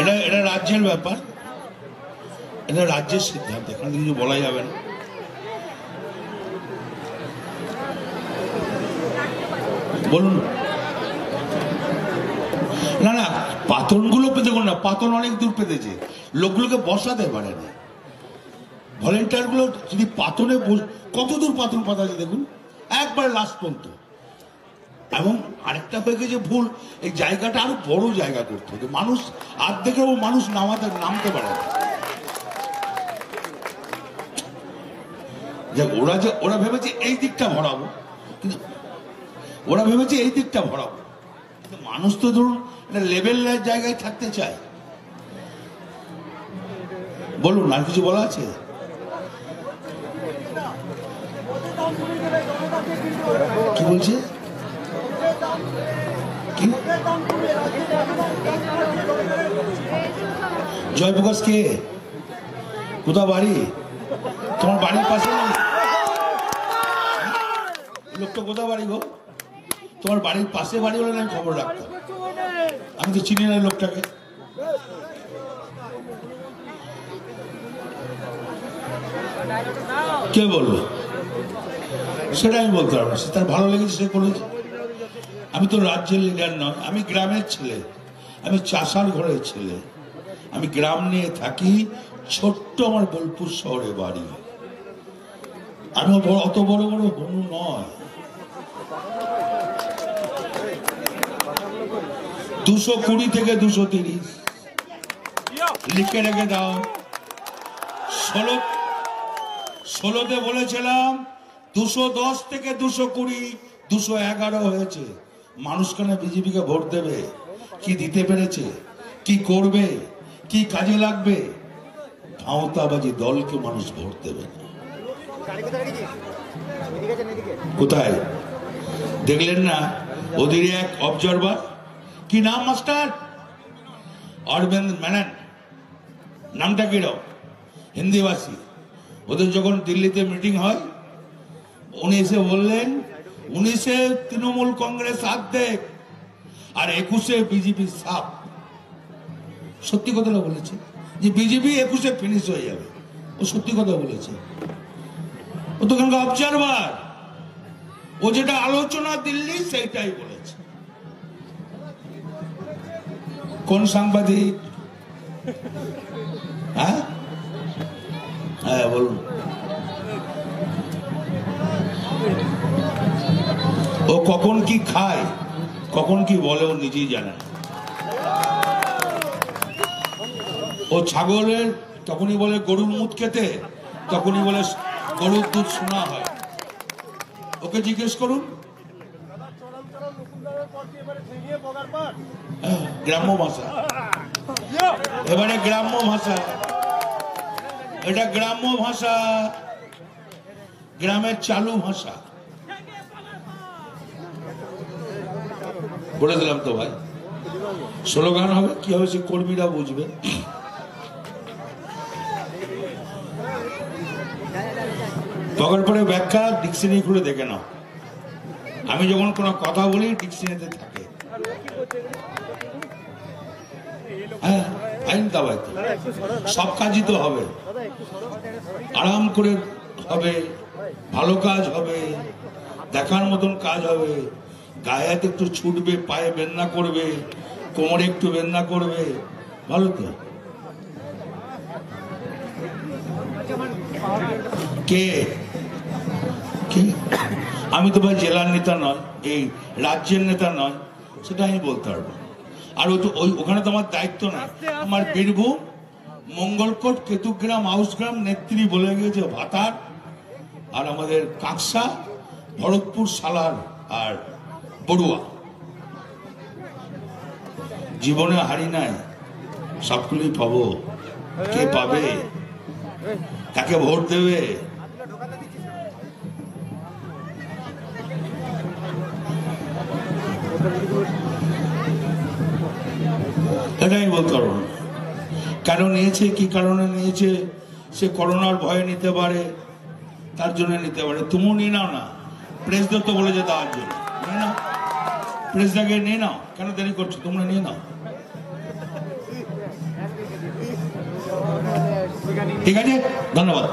এটা এটা রাজ্যের ব্যাপার। এটা রাজ্যের সিদ্ধান্ত, এখানে কিছু বলা যাবে না। বলুন। না না পাতনগুলো পেতে না পাতন অনেক দূর পেতেছে। লোকগুলোকে বসাতে পারে না। ভলেন্টিয়ারগুলো যদি পাতনে কত দূর পাতন পাতা আছে দেখুন? একবার লাস্ট পর্যন্ত। এবং আরেকটা হয়ে গেছে ভুল, এই জায়গাটা আরও বড় জায়গা করতে হতো মানুষ আর্ধেকেও মানুষ নামাতে, নামতে পারে যে ওরা যে, ওরা ভেবেছে এই দিকটা ভরাবো, কিন্তু ওরা ভেবেছে এই দিকটা ভরাবো। মানুষ তো ধরুন একটা লেভেল জায়গায় থাকতে চায়। বলুন, আর কিছু বলা আছে? কি বলছে? কি? জয়প্রকাশ কে? কোথা বাড়ি? তোমার বাড়ির পাশে? লোকটা কোথাও বাড়ি গো। তোমার বাড়ির পাশে বাড়ি হলে আমি খবর রাখতাম। আমি তো চিনি না লোকটাকে। কে বলল? সেটা আমি বলতে পারব। সে তার ভালো লেগেছে, সে করেছে। আমি তো রাজ্যের লিডার নয়, আমি গ্রামের ছেলে। আমি চাষার ঘরের ছেলে। আমি গ্রাম নিয়ে থাকি ছোট্ট আমার বোলপুর শহরে বাড়ি। আমি অত বড় বড় বনু নয়। দুশো কুড়ি থেকে দুশো তিরিশ। লিখে রেখে দাও। ষোলো, ষোলোতে বলেছিলাম, দুশো দশ থেকে দুশো কুড়ি। দুশো এগারো হয়েছে। মানুষ কেন বিজেপিকে ভোট দেবে? কি দিতে পেরেছে? কি করবে? কি কাজে লাগবে? ভাওতাবাজি দলকে মানুষ ভোট দেবে না। কোথায়? দেখলেন না? ওদের এক অবজারভার কি নাম, মাস্টার? অরবিন্দ মেনন। নামটা কিরম হিন্দিভাষী। ওদের যখন দিল্লিতে মিটিং হয়, উনি এসে বললেন উনিশে তৃণমূল কংগ্রেস অর্ধেক আর একুশে বিজেপি সাপ সত্যি কথাটা বলেছে? যে বিজেপি একুশে ফিনিশ হয়ে যাবে। ও সত্যি কথা বলেছে। ও তো অবজারভার ও যেটা আলোচনা দিল্লি, সেইটাই বলেছে। কোন সাংবাদিক? হ্যাঁ? হ্যাঁ বলুন। কখন কি খায়, কখন কি বলে, ও নিজেই জানে ও ছাগলের তখনই বলে, গরুর মুখ খেতে তখনই বলে, গরুর দুধ শোনা হয়। ওকে জিজ্ঞেস করুন। গ্রাম্য ভাষা। এবারে গ্রাম্য ভাষা। এটা গ্রাম্য ভাষা। গ্রামের চালু ভাষা। বলে দিলাম তো ভাই। স্লোগান হবে, কি হবে সে কর্মীরা বুঝবে। তখন পরে ব্যাখ্যা ডিকশনারি খুলে দেখে নাও। আমি যখন কোনো কথা বলি ডিকশনারিতে থাকে। হ্যাঁ তো সব কাজই তো হবে। আরাম করে হবে, ভালো কাজ হবে, দেখার মতন কাজ হবে। গায়ে হাতে একটু ছুটবে পায়ে বেন্না করবে কোমরে একটু বেন্না করবে ভালো তো? কে? আমি তো ভাই জেলার নেতা নয় এই রাজ্যের নেতা নয় সেটা আমি বলতে পারব। আর ওই তো ওই ওখানে তো আমার দায়িত্ব না। আমার বীরভূম মঙ্গলকোট কেতুগ্রাম হাউসগ্রাম নেত্রী বলে গিয়েছে ভাতার আর আমাদের কাকসা ভরতপুর সালার আর বড়ুয়া জীবনে হারি নাই সবগুলোই পাবো। কে পাবে? কাকে ভোট দেবে? এটাই বলতে পারব না। কেন নিয়েছে, কি কারণে নিয়েছে, সে করোনার ভয়ে নিতে পারে, তার জন্য নিতে পারে। তুমিও নিয়ে নাও না। প্রেস তো বলেছে দেওয়ার জন্য। নিয়ে প্লেসটাকে নিয়ে নাও। কেন দেরি করছ? তোমরা নিয়ে নাও। ঠিক আছে? ধন্যবাদ।